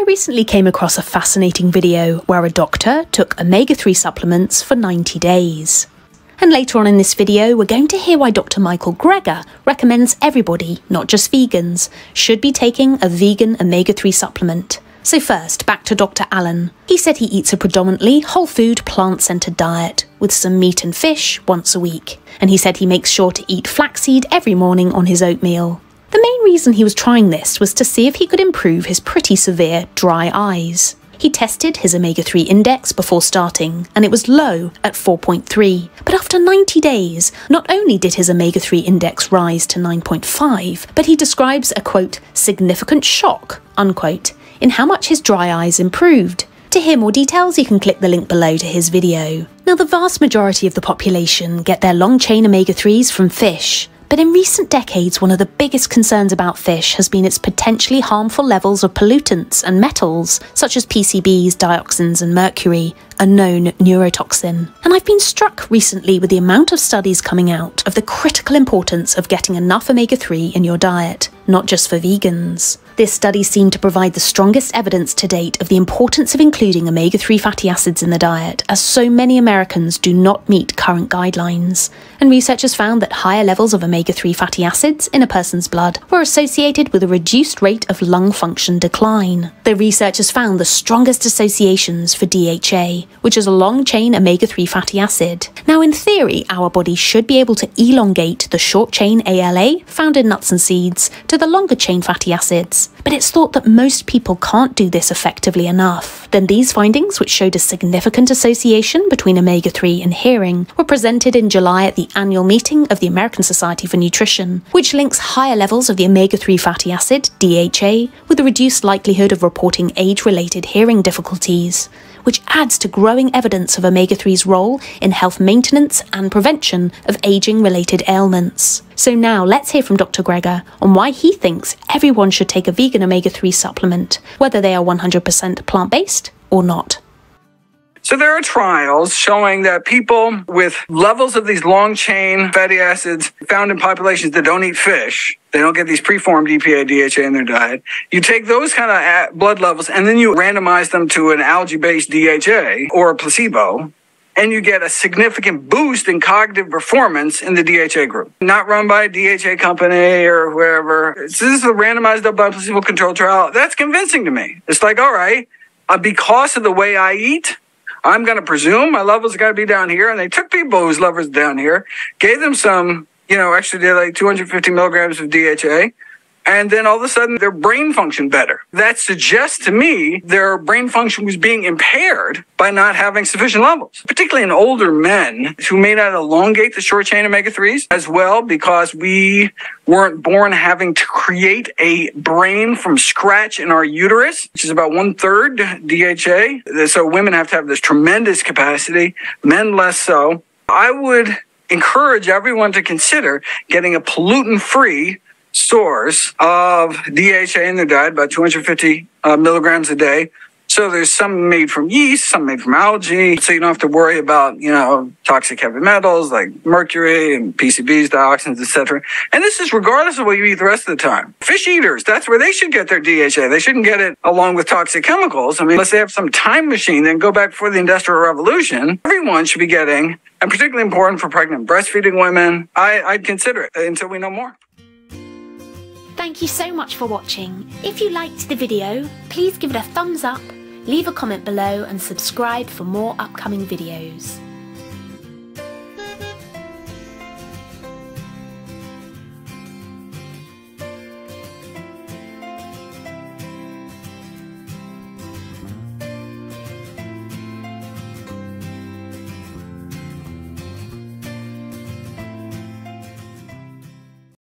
I recently came across a fascinating video where a doctor took omega 3 supplements for 90 days. And later on in this video, we're going to hear why Dr. Michael Greger recommends everybody, not just vegans, should be taking a vegan omega 3 supplement. So, first, back to Dr. Allen. He said he eats a predominantly whole food, plant centered diet with some meat and fish once a week. And he said he makes sure to eat flaxseed every morning on his oatmeal. The main reason he was trying this was to see if he could improve his pretty severe dry eyes. He tested his omega 3 index before starting, and it was low at 4.3. But after 90 days, not only did his omega 3 index rise to 9.5, but he describes a quote, significant shock, unquote, in how much his dry eyes improved. To hear more details, you can click the link below to his video. Now, the vast majority of the population get their long chain omega 3s from fish, but in recent decades, one of the biggest concerns about fish has been its potentially harmful levels of pollutants and metals, such as PCBs, dioxins, and mercury, a known neurotoxin. And I've been struck recently with the amount of studies coming out of the critical importance of getting enough omega 3 in your diet, not just for vegans. This study seemed to provide the strongest evidence to date of the importance of including omega 3 fatty acids in the diet, as so many Americans do not meet current guidelines. And researchers found that higher levels of omega 3 fatty acids in a person's blood were associated with a reduced rate of lung function decline. The researchers found the strongest associations for DHA, which is a long chain omega 3 fatty acid. Now, in theory, our body should be able to elongate the short chain ALA found in nuts and seeds to the longer chain fatty acids but it's thought that most people can't do this effectively enough. Then these findings, which showed a significant association between omega 3 and hearing, were presented in July at the annual meeting of the American Society for Nutrition, which links higher levels of the omega 3 fatty acid, DHA, with a reduced likelihood of reporting age related hearing difficulties which adds to growing evidence of omega 3's role in health maintenance and prevention of aging related ailments. So now let's hear from Dr. Greger on why he thinks everyone should take a vegan omega 3 supplement, whether they are 100% plant based or not. So there are trials showing that people with levels of these long chain fatty acids found in populations that don't eat fish, they don't get these preformed EPA, DHA in their diet. You take those kind of blood levels and then you randomize them to an algae based DHA or a placebo and you get a significant boost in cognitive performance in the DHA group. Not run by a DHA company or whoever. So this is a randomized double placebo controlled trial. That's convincing to me. It's like, all right, uh, because of the way I eat, I'm going to presume my levels got to be down here. And they took people whose levels down here, gave them some, you know, actually did like 250 milligrams of DHA. And then all of a sudden their brain function better. That suggests to me their brain function was being impaired by not having sufficient levels, particularly in older men who may not elongate the short chain omega 3s as well because we weren't born having to create a brain from scratch in our uterus, which is about one third DHA. So women have to have this tremendous capacity, men less so. I would encourage everyone to consider getting a pollutant free source of DHA in their diet, about 250 uh, milligrams a day. So there's some made from yeast, some made from algae. So you don't have to worry about, you know, toxic heavy metals like mercury and PCBs, dioxins, etc. And this is regardless of what you eat the rest of the time. Fish eaters, that's where they should get their DHA. They shouldn't get it along with toxic chemicals. I mean, unless they have some time machine, then go back before the Industrial Revolution. Everyone should be getting, and particularly important for pregnant breastfeeding women. I, I'd consider it until we know more. Thank you so much for watching. If you liked the video, please give it a thumbs up, leave a comment below and subscribe for more upcoming videos.